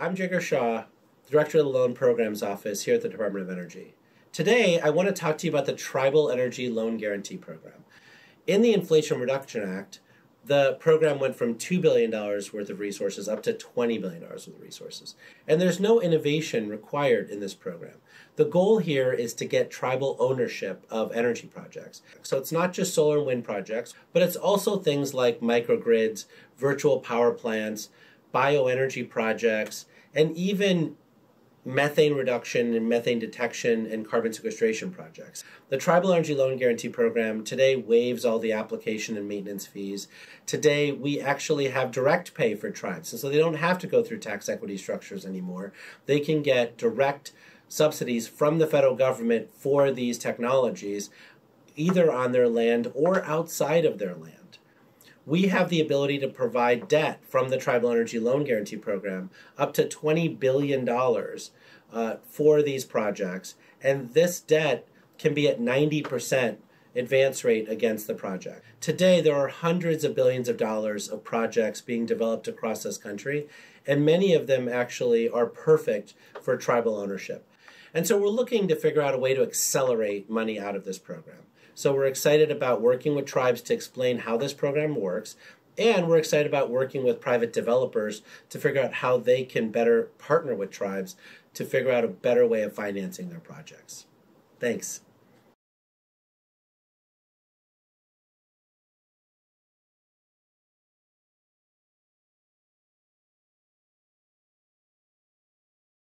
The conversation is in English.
I'm Jigar Shah, Director of the Loan Programs Office here at the Department of Energy. Today, I want to talk to you about the Tribal Energy Loan Guarantee Program. In the Inflation Reduction Act, the program went from $2 billion worth of resources up to $20 billion worth of resources. And there's no innovation required in this program. The goal here is to get tribal ownership of energy projects. So it's not just solar and wind projects, but it's also things like microgrids, virtual power plants, bioenergy projects, and even methane reduction and methane detection and carbon sequestration projects. The Tribal Energy Loan Guarantee Program today waives all the application and maintenance fees. Today, we actually have direct pay for tribes, and so they don't have to go through tax equity structures anymore. They can get direct subsidies from the federal government for these technologies, either on their land or outside of their land we have the ability to provide debt from the Tribal Energy Loan Guarantee Program up to $20 billion uh, for these projects. And this debt can be at 90% advance rate against the project. Today, there are hundreds of billions of dollars of projects being developed across this country, and many of them actually are perfect for tribal ownership. And so we're looking to figure out a way to accelerate money out of this program. So we're excited about working with tribes to explain how this program works. And we're excited about working with private developers to figure out how they can better partner with tribes to figure out a better way of financing their projects. Thanks.